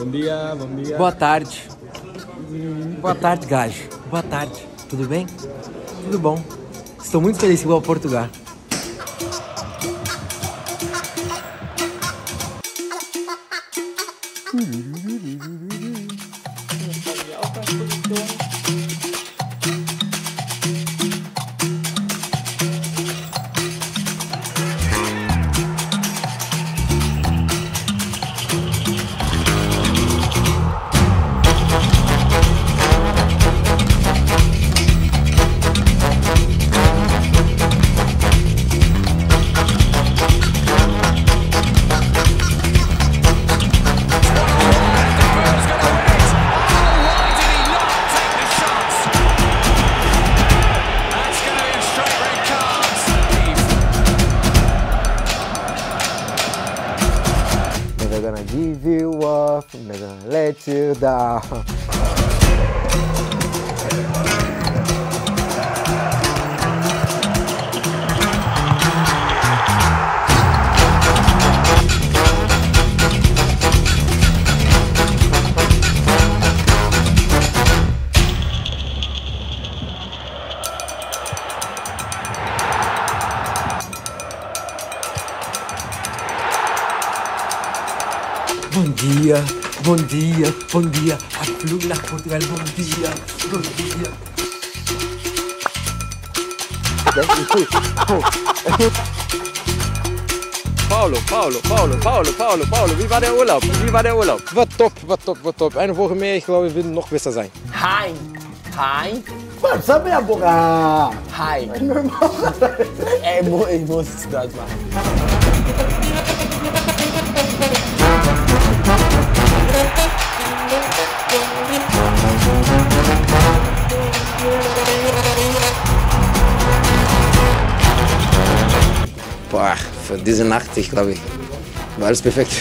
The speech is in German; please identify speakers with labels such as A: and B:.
A: Bom dia, bom dia.
B: Boa tarde. Boa tarde, gajo. Boa tarde. Tudo bem? Tudo bom. Estou muito feliz que vou a Portugal.
C: Never gonna give you up, never gonna let you down.
B: Bom dia, bom dia, bom dia. A Flug nach Portugal, bom dia, bom dia.
D: Paulo, Paulo, Paulo, Paulo, Paulo, Paulo, wie war der Urlaub? Wie war der Urlaub? War top, war top, war top. Eine Woche mehr, ich glaube, wir werden noch besser sein.
E: Hi. Hi.
F: Mano, sabe a boca?
E: Hi. É, ich muss das machen.
D: Boah, für diese Nacht, ich glaube, war alles perfekt.